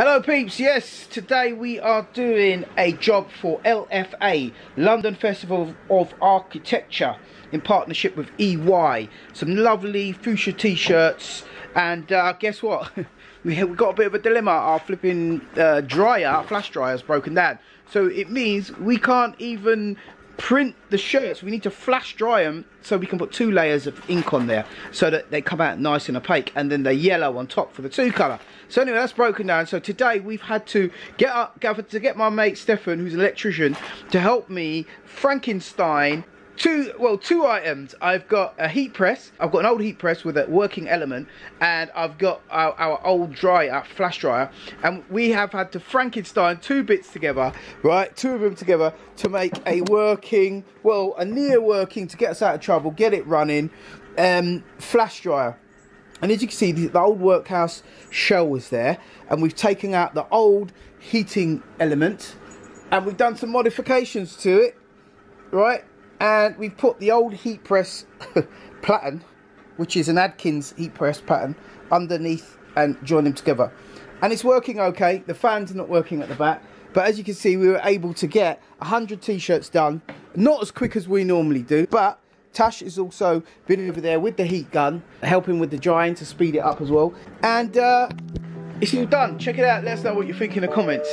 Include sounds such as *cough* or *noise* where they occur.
Hello peeps, yes, today we are doing a job for LFA, London Festival of Architecture, in partnership with EY. Some lovely fuchsia t-shirts, and uh, guess what? *laughs* we got a bit of a dilemma, our flipping uh, dryer, our flash dryer has broken down. So it means we can't even print the shirts. We need to flash dry them so we can put two layers of ink on there so that they come out nice and opaque and then the yellow on top for the two colour. So anyway, that's broken down. So today we've had to get up, to get my mate Stefan, who's an electrician, to help me Frankenstein two well two items. I've got a heat press. I've got an old heat press with a working element and i've got our, our old dryer flash dryer. And we have had to frankenstein two bits together right? Two of them together to make a working well a near working to get us out of trouble get it running um flash dryer. And as you can see the, the old workhouse shell was there and we've taken out the old heating element and we've done some modifications to it right and we've put the old heat press *laughs* platen which is an Adkins heat press platen underneath and join them together. And it's working okay. The fans are not working at the back. But as you can see we were able to get 100 t-shirts done. Not as quick as we normally do but Tash has also been over there with the heat gun helping with the drying to speed it up as well. And uh, it's all done. Check it out. Let us know what you think in the comments